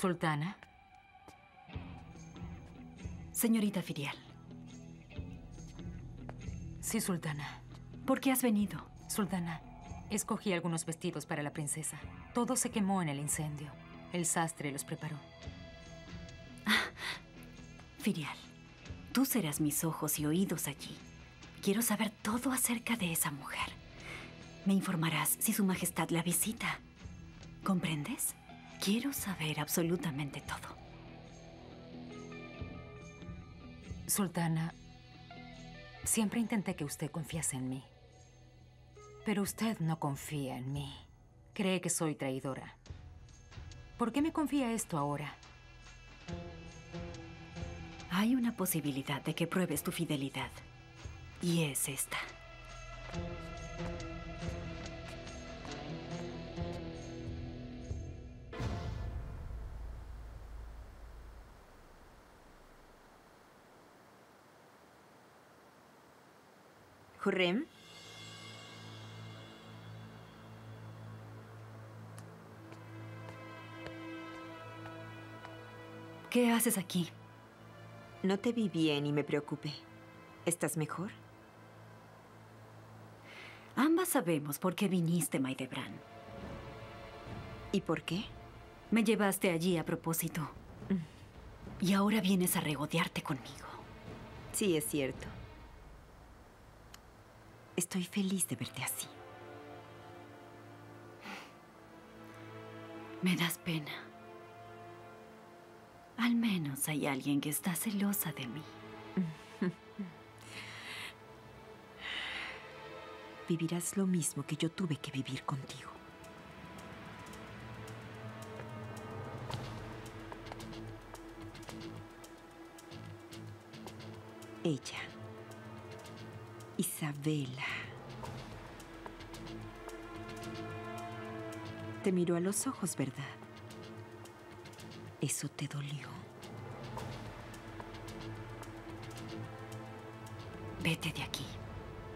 Sultana. Señorita Firial. Sí, Sultana. ¿Por qué has venido? Sultana, escogí algunos vestidos para la princesa. Todo se quemó en el incendio. El sastre los preparó. Firial, tú serás mis ojos y oídos allí. Quiero saber todo acerca de esa mujer. Me informarás si su majestad la visita. ¿Comprendes? Quiero saber absolutamente todo. Sultana, siempre intenté que usted confiase en mí. Pero usted no confía en mí. Cree que soy traidora. ¿Por qué me confía esto ahora? Hay una posibilidad de que pruebes tu fidelidad. Y es esta. Hurrem. ¿Qué haces aquí? No te vi bien y me preocupé. ¿Estás mejor? Ambas sabemos por qué viniste, Maidebran. ¿Y por qué? Me llevaste allí a propósito. Y ahora vienes a regodearte conmigo. Sí, es cierto. Estoy feliz de verte así. Me das pena. Al menos hay alguien que está celosa de mí. Vivirás lo mismo que yo tuve que vivir contigo. Isabela. Te miró a los ojos, ¿verdad? Eso te dolió. Vete de aquí.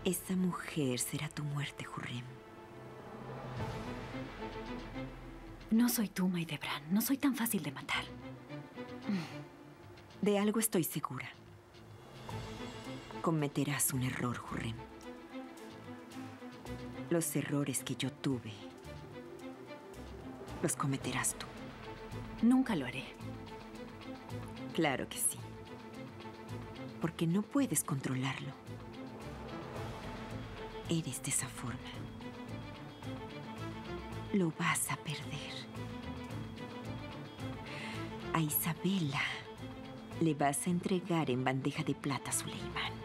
Esa mujer será tu muerte, Hurrem. No soy tú, Maidebran. No soy tan fácil de matar. De algo estoy segura. Cometerás un error, Hurrem. Los errores que yo tuve, los cometerás tú. Nunca lo haré. Claro que sí. Porque no puedes controlarlo. Eres de esa forma. Lo vas a perder. A Isabela le vas a entregar en bandeja de plata a Suleiman.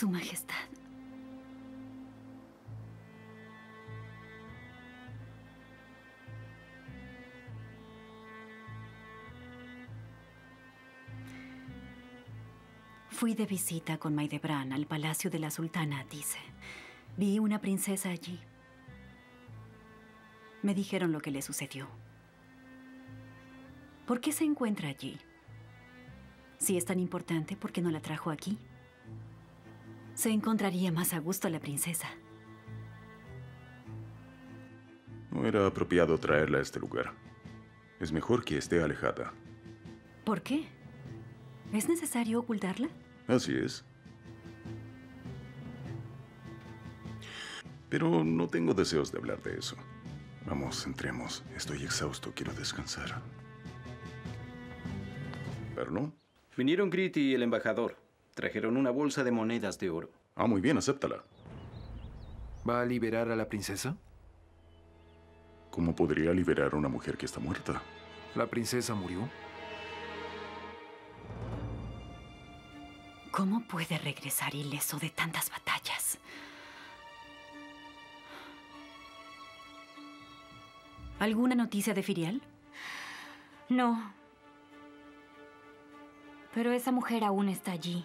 Su Majestad. Fui de visita con Maidebran al palacio de la sultana, dice. Vi una princesa allí. Me dijeron lo que le sucedió. ¿Por qué se encuentra allí? Si es tan importante, ¿por qué no la trajo aquí? Se encontraría más a gusto la princesa. No era apropiado traerla a este lugar. Es mejor que esté alejada. ¿Por qué? ¿Es necesario ocultarla? Así es. Pero no tengo deseos de hablar de eso. Vamos, entremos. Estoy exhausto, quiero descansar. ¿Pero no? Vinieron Gritty y el embajador. Trajeron una bolsa de monedas de oro. Ah, muy bien, acéptala. ¿Va a liberar a la princesa? ¿Cómo podría liberar a una mujer que está muerta? ¿La princesa murió? ¿Cómo puede regresar ileso de tantas batallas? ¿Alguna noticia de Firial? No. Pero esa mujer aún está allí.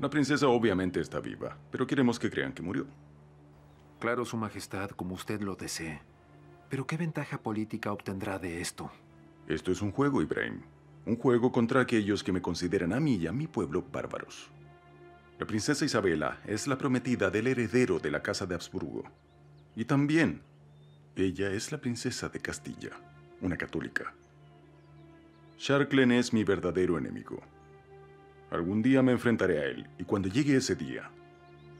La princesa obviamente está viva, pero queremos que crean que murió. Claro, Su Majestad, como usted lo desee. Pero ¿qué ventaja política obtendrá de esto? Esto es un juego, Ibrahim. Un juego contra aquellos que me consideran a mí y a mi pueblo bárbaros. La princesa Isabela es la prometida del heredero de la casa de Habsburgo. Y también, ella es la princesa de Castilla, una católica. Sharklen es mi verdadero enemigo. Algún día me enfrentaré a él, y cuando llegue ese día,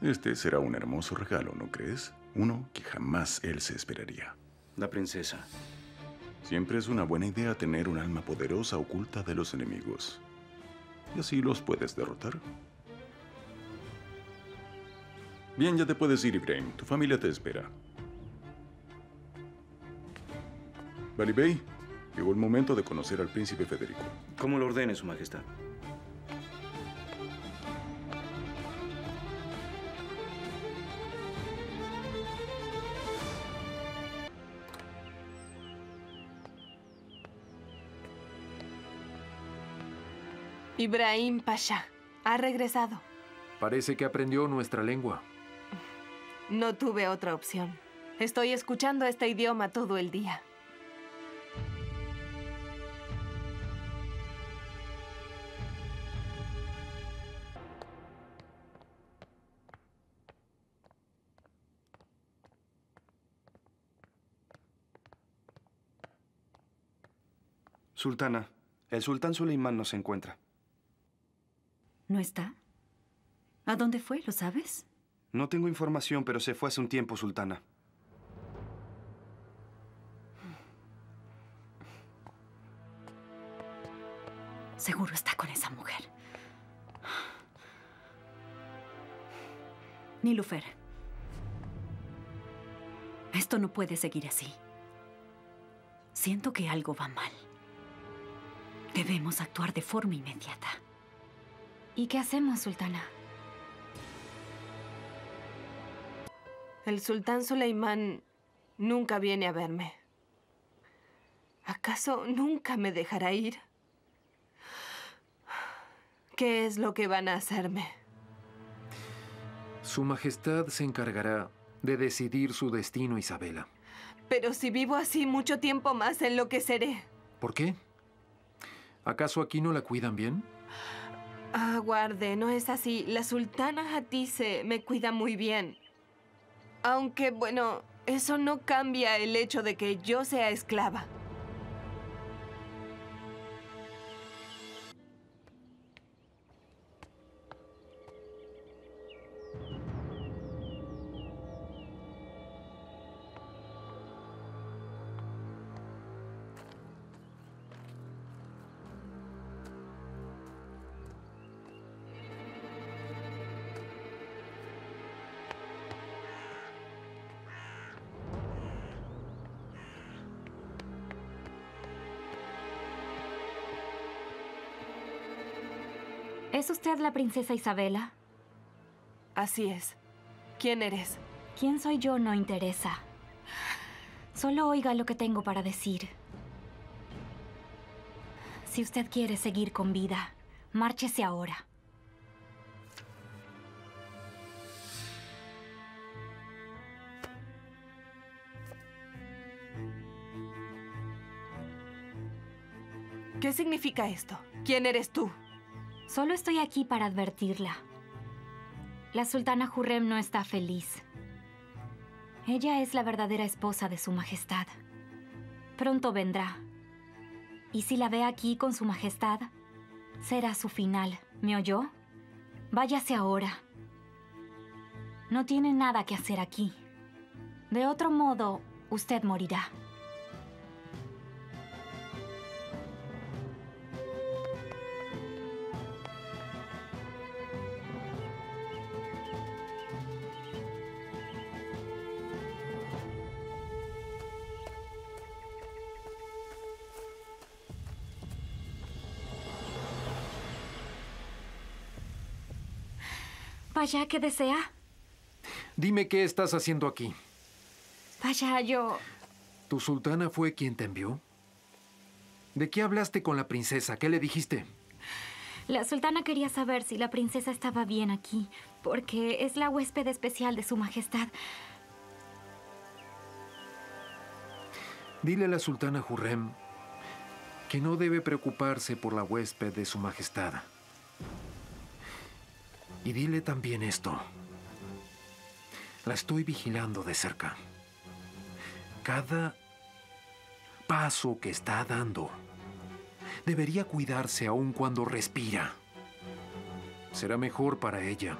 este será un hermoso regalo, ¿no crees? Uno que jamás él se esperaría. La princesa. Siempre es una buena idea tener un alma poderosa oculta de los enemigos. Y así los puedes derrotar. Bien, ya te puedes ir, Ibrahim. Tu familia te espera. Bali Bey, llegó el momento de conocer al príncipe Federico. Como lo ordene, Su Majestad. Ibrahim Pasha ha regresado. Parece que aprendió nuestra lengua. No tuve otra opción. Estoy escuchando este idioma todo el día. Sultana, el sultán Suleimán no se encuentra. ¿No está? ¿A dónde fue? ¿Lo sabes? No tengo información, pero se fue hace un tiempo, Sultana. Seguro está con esa mujer. Nilufer. Esto no puede seguir así. Siento que algo va mal. Debemos actuar de forma inmediata. ¿Y qué hacemos, sultana? El sultán Suleimán nunca viene a verme. ¿Acaso nunca me dejará ir? ¿Qué es lo que van a hacerme? Su Majestad se encargará de decidir su destino, Isabela. Pero si vivo así mucho tiempo más, enloqueceré. ¿Por qué? ¿Acaso aquí no la cuidan bien? Aguarde, no es así. La sultana Hatise me cuida muy bien. Aunque, bueno, eso no cambia el hecho de que yo sea esclava. ¿Es usted la princesa Isabela? Así es. ¿Quién eres? ¿Quién soy yo no interesa. Solo oiga lo que tengo para decir. Si usted quiere seguir con vida, márchese ahora. ¿Qué significa esto? ¿Quién eres tú? Solo estoy aquí para advertirla. La sultana Jurrem no está feliz. Ella es la verdadera esposa de su majestad. Pronto vendrá. Y si la ve aquí con su majestad, será su final. ¿Me oyó? Váyase ahora. No tiene nada que hacer aquí. De otro modo, usted morirá. Vaya, ¿qué desea? Dime qué estás haciendo aquí. Vaya, yo... ¿Tu sultana fue quien te envió? ¿De qué hablaste con la princesa? ¿Qué le dijiste? La sultana quería saber si la princesa estaba bien aquí, porque es la huésped especial de su majestad. Dile a la sultana Hurrem que no debe preocuparse por la huésped de su majestad. Y dile también esto. La estoy vigilando de cerca. Cada paso que está dando debería cuidarse aun cuando respira. Será mejor para ella.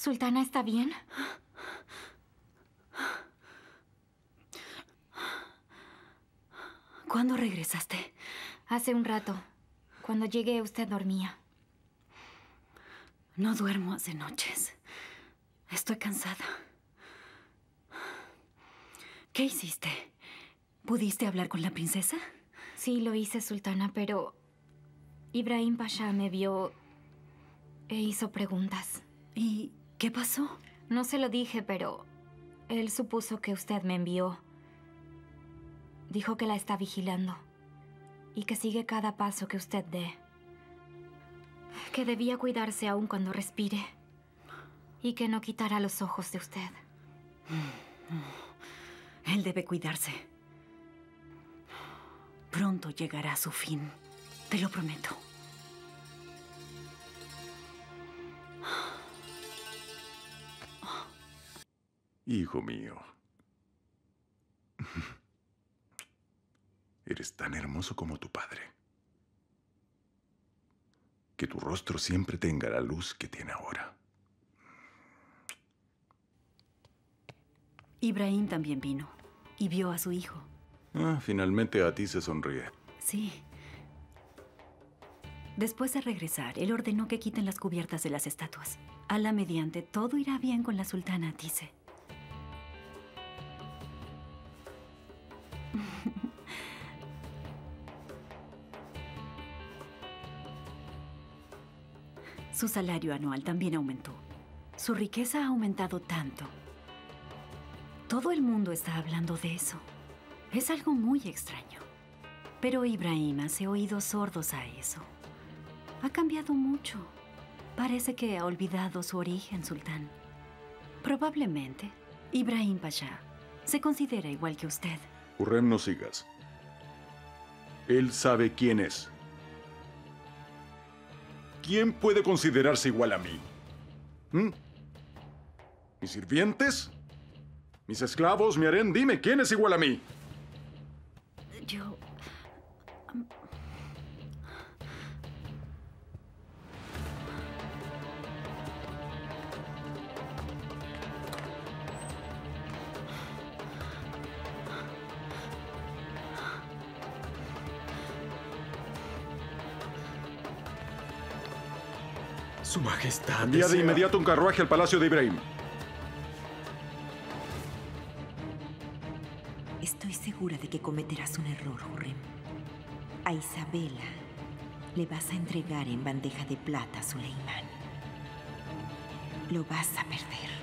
¿Sultana está bien? ¿Cuándo regresaste? Hace un rato. Cuando llegué, usted dormía. No duermo hace noches. Estoy cansada. ¿Qué hiciste? ¿Pudiste hablar con la princesa? Sí, lo hice, Sultana, pero Ibrahim Pasha me vio e hizo preguntas. ¿Y qué pasó? No se lo dije, pero él supuso que usted me envió. Dijo que la está vigilando y que sigue cada paso que usted dé. Que debía cuidarse aún cuando respire y que no quitara los ojos de usted. Él debe cuidarse. Pronto llegará a su fin. Te lo prometo. Hijo mío. Eres tan hermoso como tu padre. Que tu rostro siempre tenga la luz que tiene ahora. Ibrahim también vino y vio a su hijo. Ah, finalmente a ti se sonríe. Sí. Después de regresar, él ordenó que quiten las cubiertas de las estatuas. A la mediante, todo irá bien con la sultana, dice. Su salario anual también aumentó. Su riqueza ha aumentado tanto. Todo el mundo está hablando de eso. Es algo muy extraño. Pero Ibrahim hace oídos sordos a eso. Ha cambiado mucho. Parece que ha olvidado su origen, sultán. Probablemente, Ibrahim Pasha se considera igual que usted. Hurrem, no sigas. Él sabe quién es. ¿Quién puede considerarse igual a mí? ¿Mm? ¿Mis sirvientes? ¿Mis esclavos? ¿Mi harén? Dime, ¿quién es igual a mí? Yo... Su Majestad. Envía de inmediato un carruaje al palacio de Ibrahim. Estoy segura de que cometerás un error, Hurrem. A Isabela le vas a entregar en bandeja de plata a Suleimán. Lo vas a perder.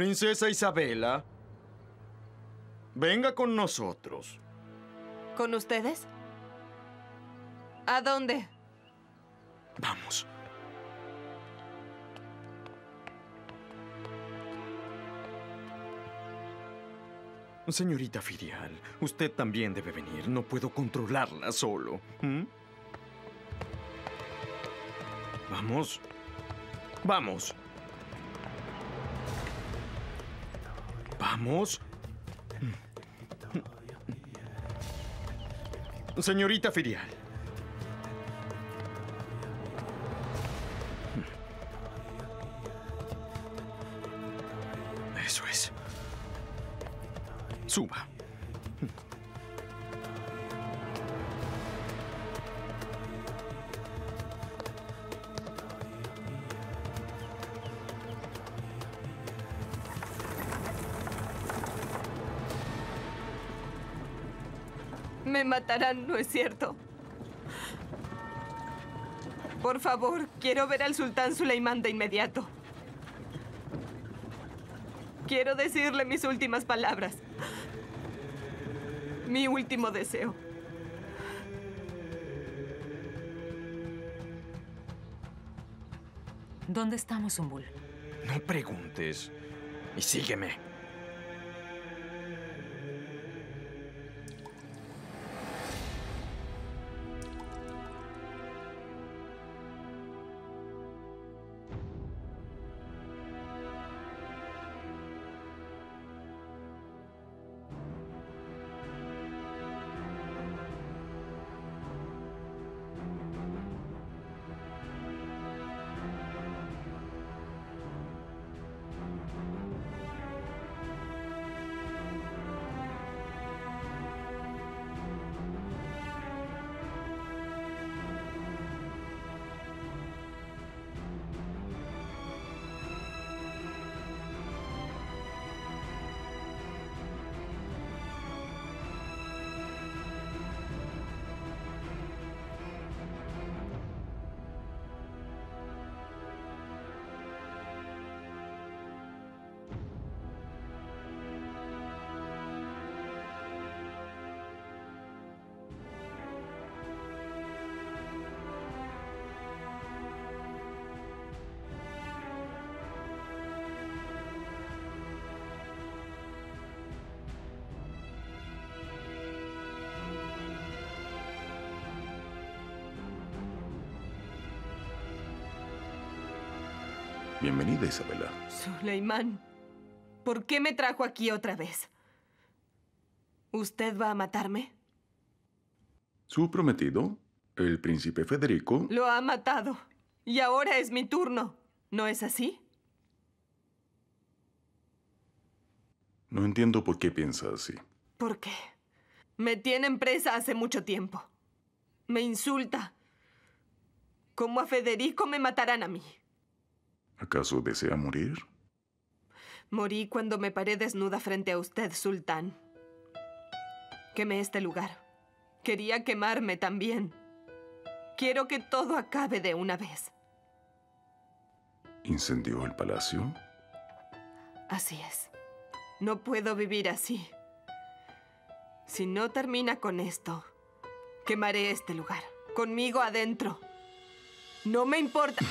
Princesa Isabela, venga con nosotros. ¿Con ustedes? ¿A dónde? Vamos. Señorita Firial, usted también debe venir. No puedo controlarla solo. ¿Mm? Vamos. Vamos. Señorita Firial. Eso es. Suba. Me matarán, ¿no es cierto? Por favor, quiero ver al sultán Suleimán de inmediato. Quiero decirle mis últimas palabras. Mi último deseo. ¿Dónde estamos, Umbul? No preguntes. Y sígueme. Bienvenida, Isabela. Suleimán, ¿por qué me trajo aquí otra vez? ¿Usted va a matarme? Su prometido, el príncipe Federico, Lo ha matado. Y ahora es mi turno. ¿No es así? no entiendo por qué piensa así. ¿Por qué? Me tienen presa hace mucho tiempo. Me insulta. Como a Federico me matarán a mí. ¿Acaso desea morir? Morí cuando me paré desnuda frente a usted, sultán. Quemé este lugar. Quería quemarme también. Quiero que todo acabe de una vez. ¿Incendió el palacio? Así es. No puedo vivir así. Si no termina con esto, quemaré este lugar. Conmigo adentro. No me importa.